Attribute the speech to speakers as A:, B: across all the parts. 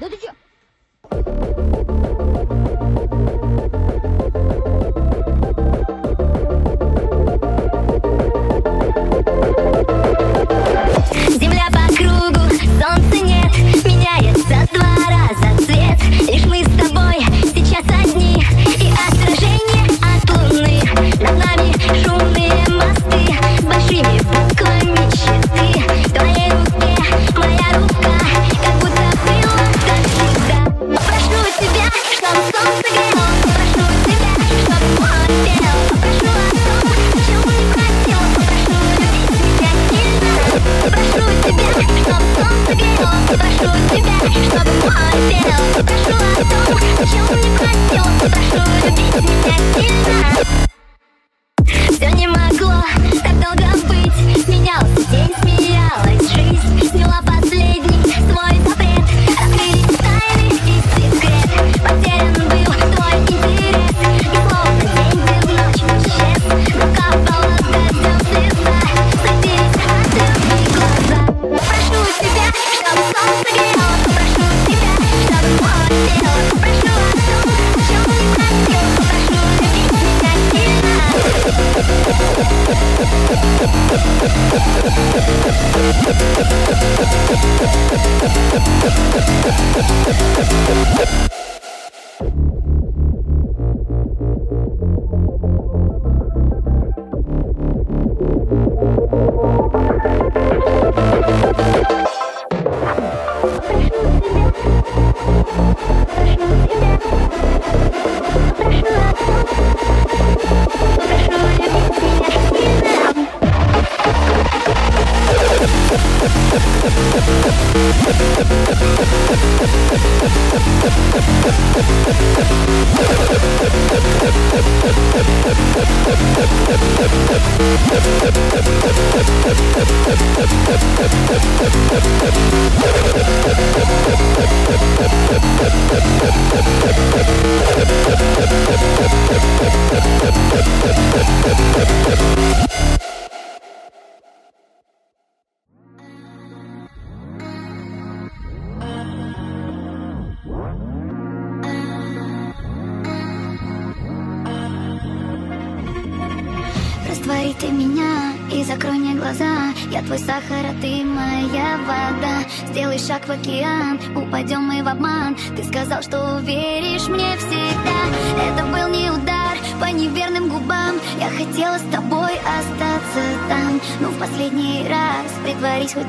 A: Dadıcı.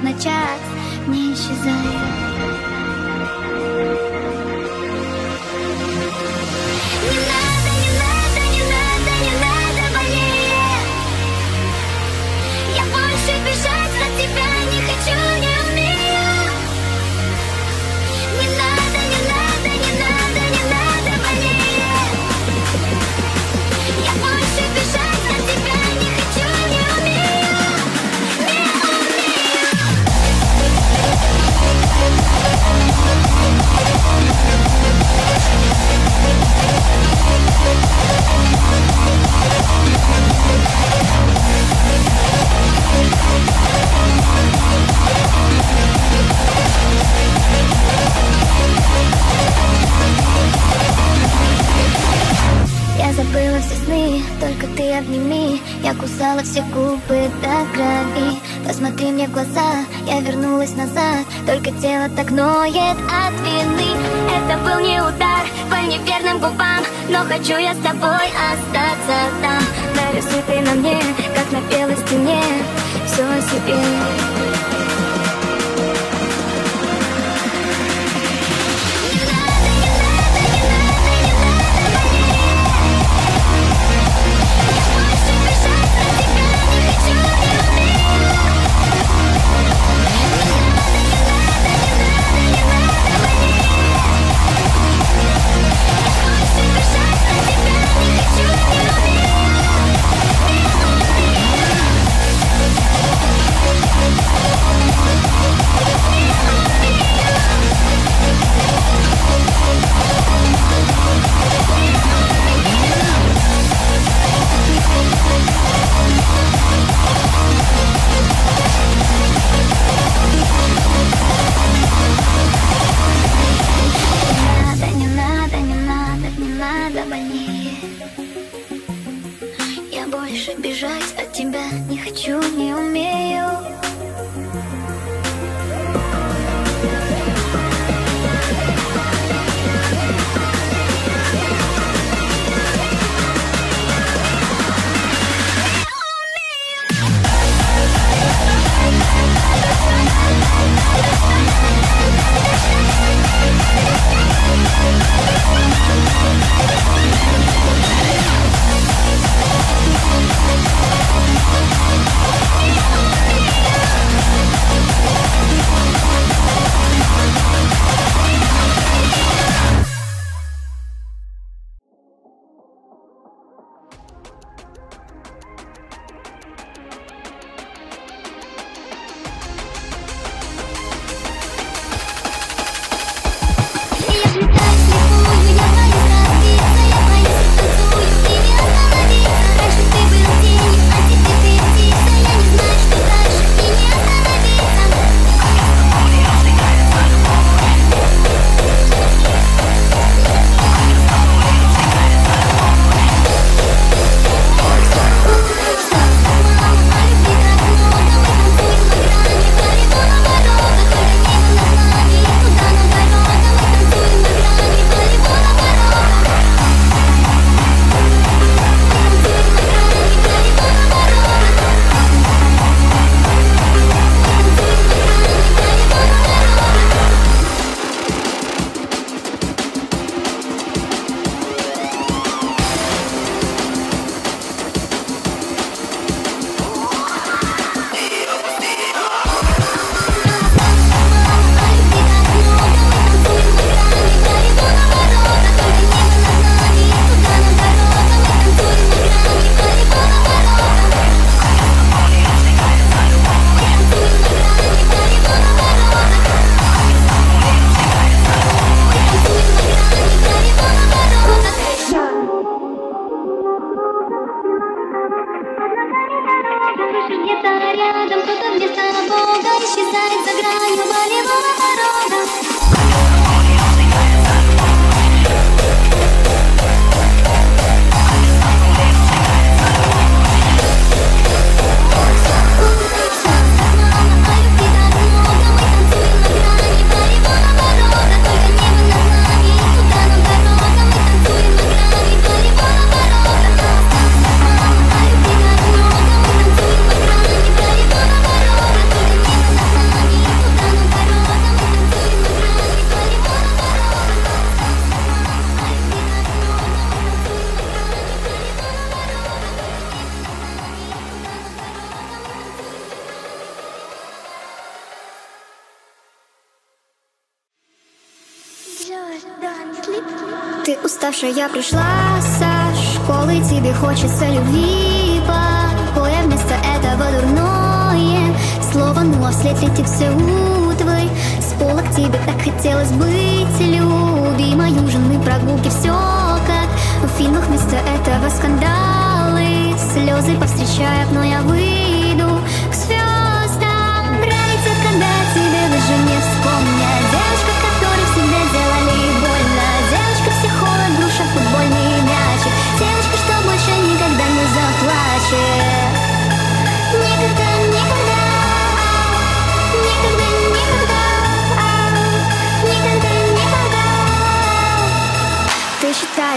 A: начать. все губы до крови Посмотри мне в глаза, я вернулась назад. Только тело так ноет от вины. Это был не удар по неверным губам Но хочу я с тобой остаться там. Нарисуй ты на мне, как на белой стене Все о себе. Маша, я пришла со школы, тебе хочется любви Покоя вместо этого дурное слово. Ну а вслед летит все утвой С полок тебе так хотелось быть любимой. Ужины, прогулки, все как в фильмах. Вместо этого скандалы, слезы повстречают, но я а вы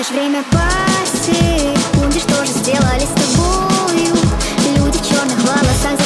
A: Позволяешь время пасти. Помнишь, что же сделали с тобою. Люди в черных волосах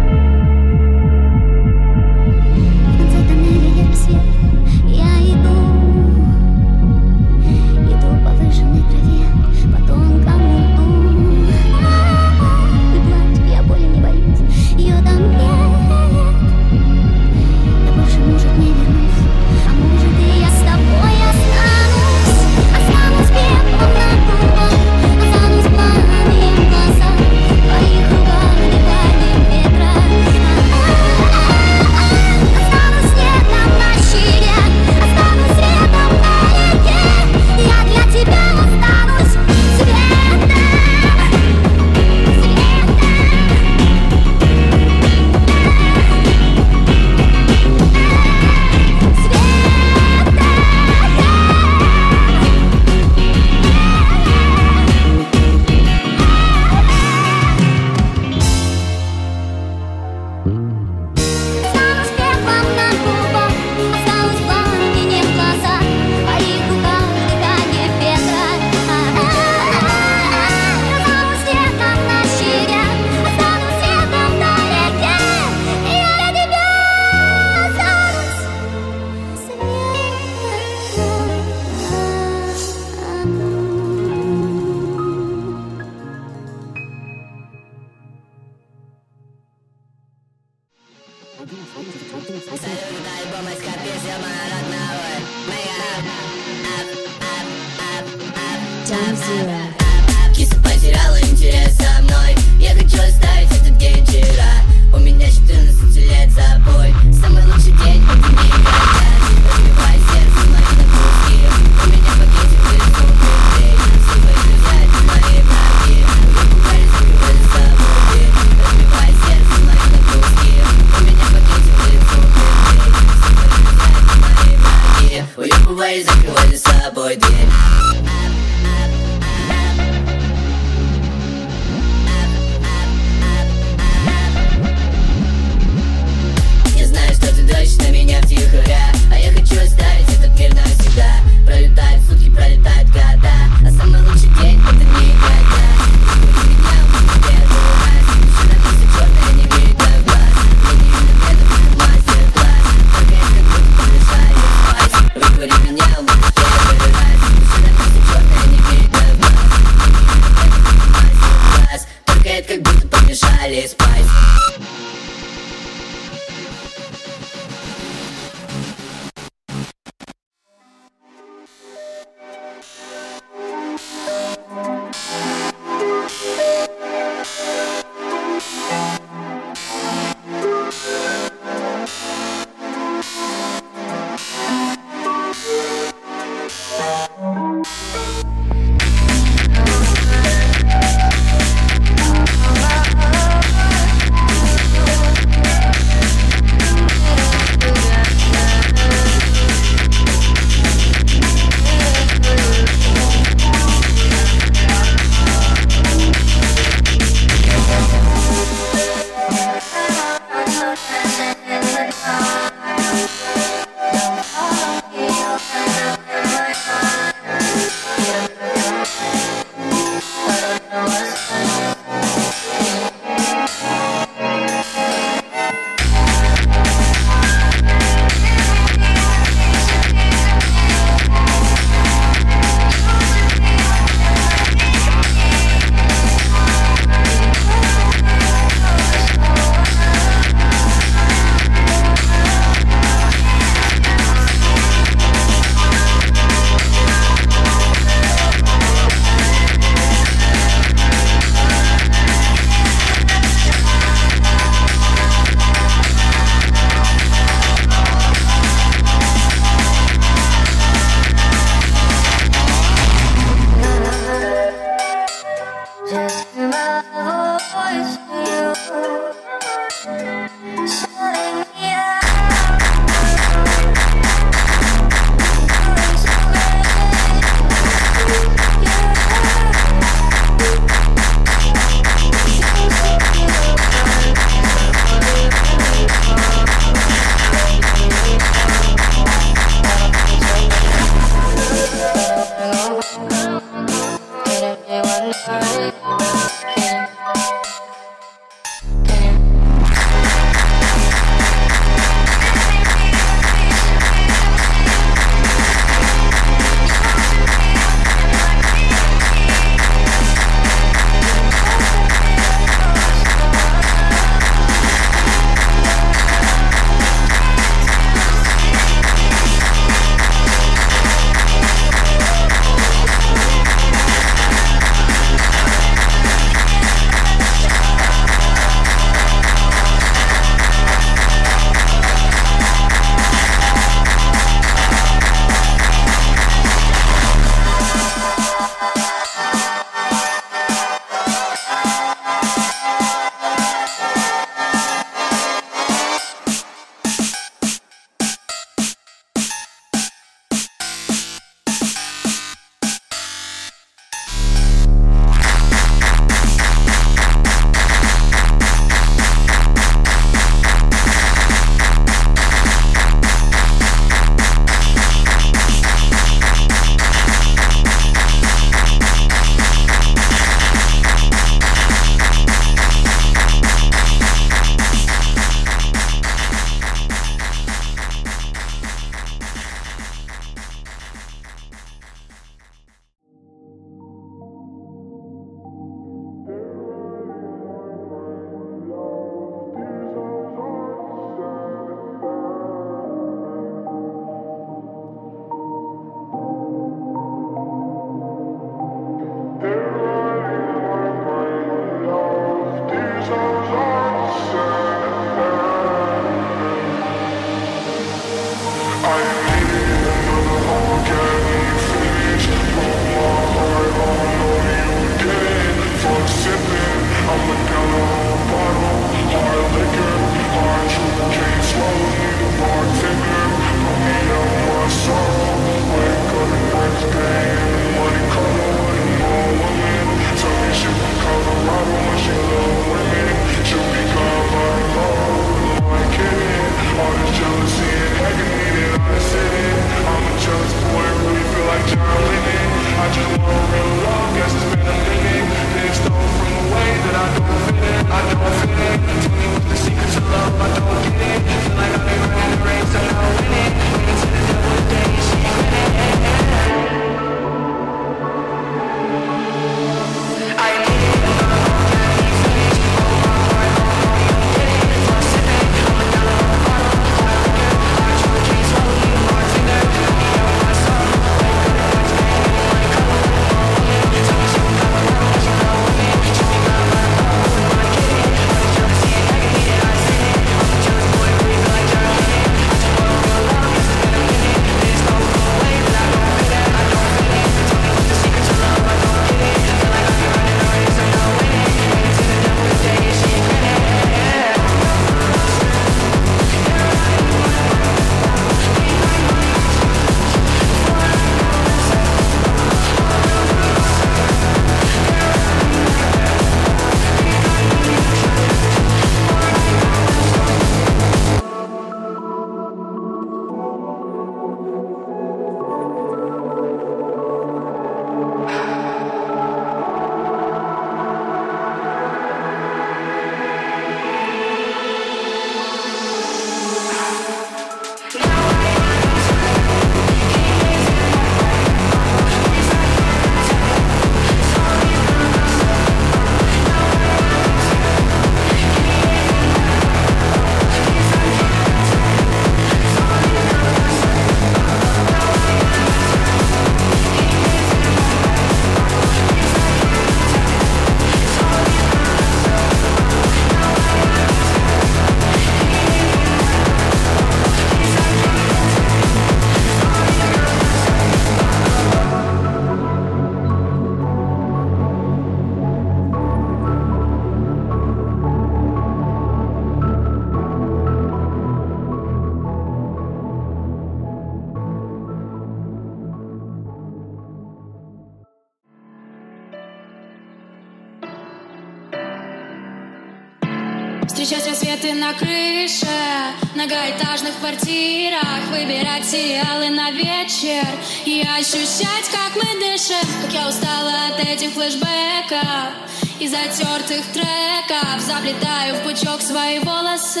B: Ощущать, как мы дышим. Как я устала от этих флешбеков И затертых треков. Заплетаю в пучок свои волосы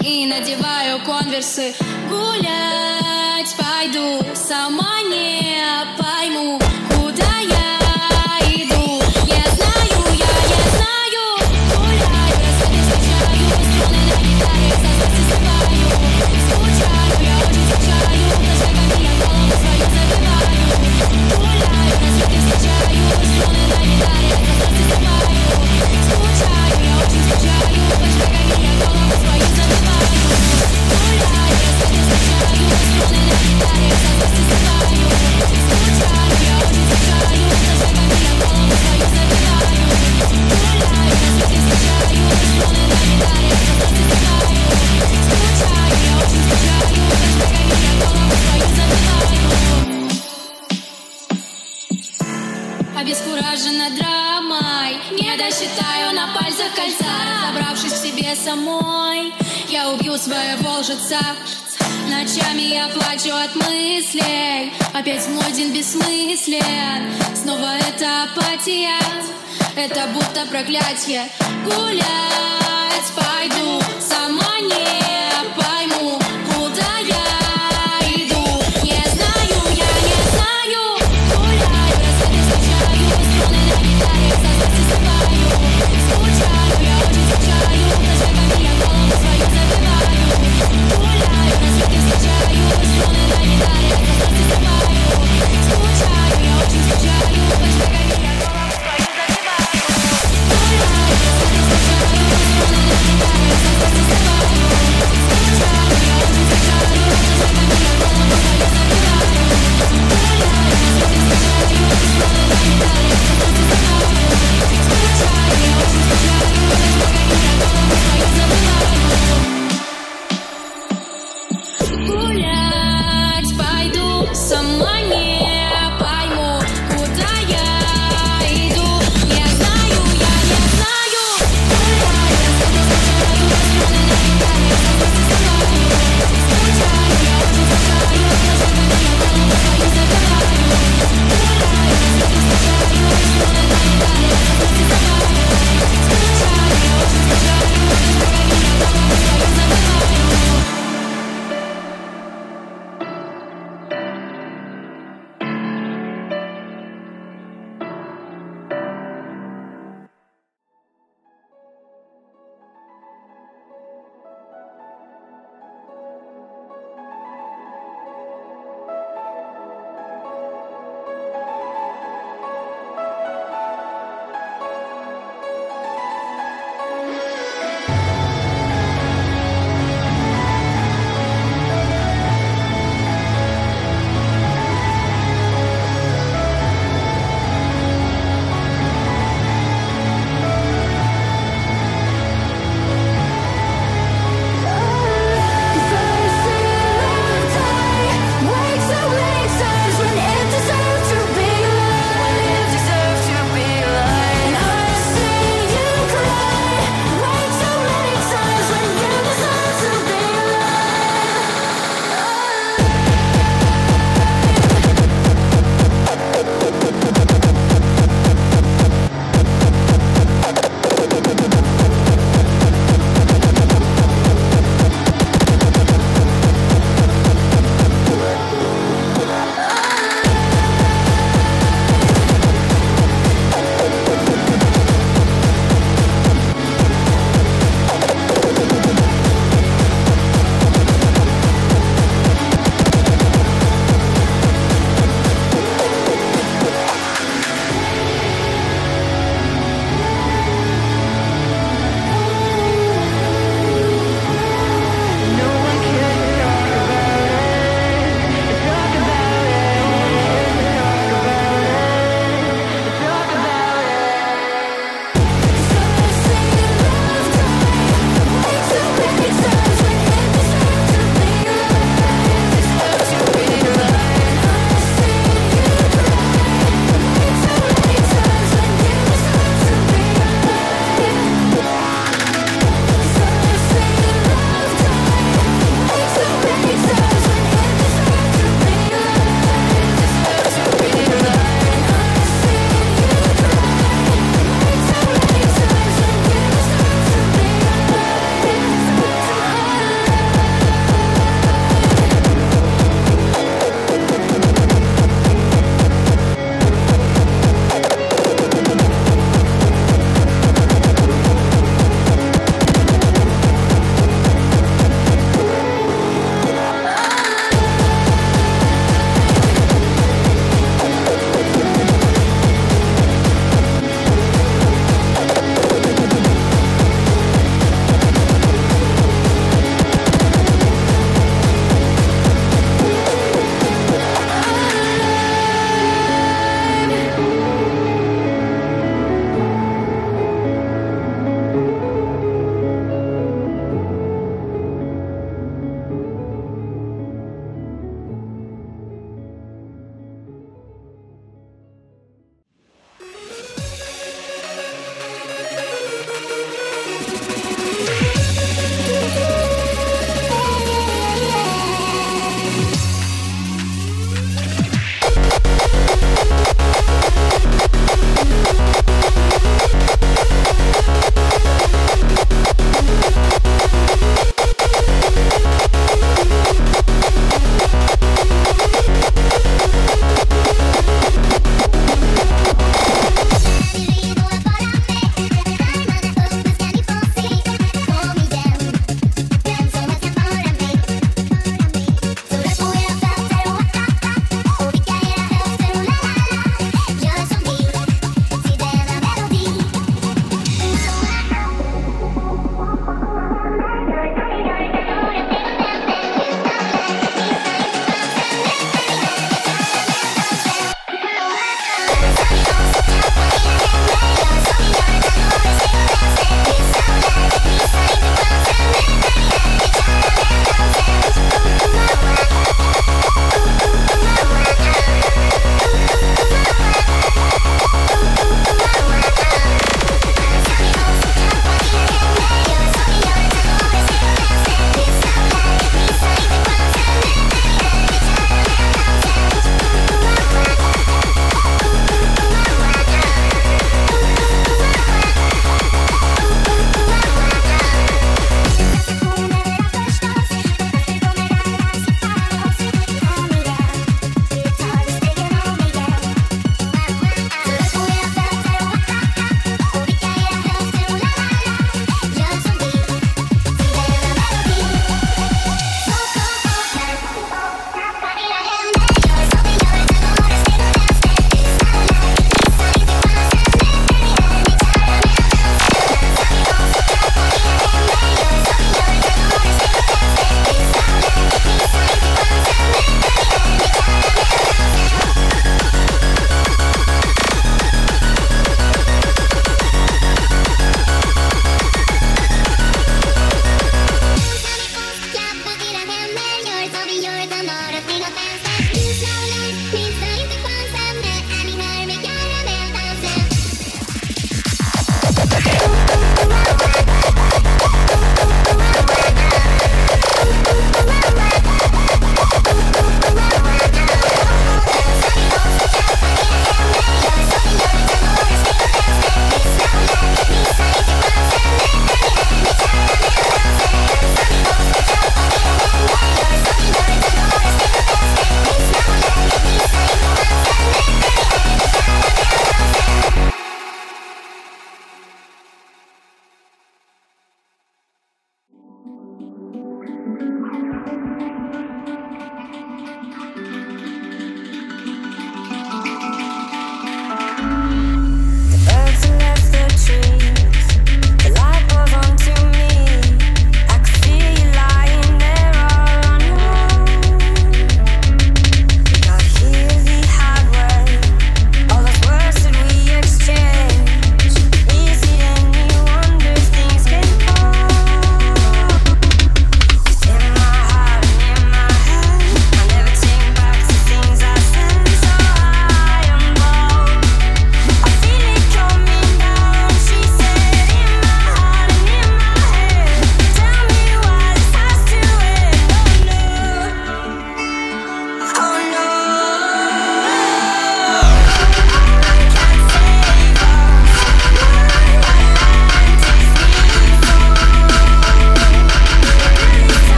B: И надеваю конверсы. Гулять пойду Сама не пойму. обескуражена драк. Считаю на пальцах кольца Разобравшись в себе самой. Я убью своего лжеца. Ночами я плачу от мыслей. Опять мой день бессмыслен. Снова это апатия. Это будто проклятие. Гулять пойду. Сама не
C: пойду